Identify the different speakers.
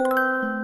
Speaker 1: Música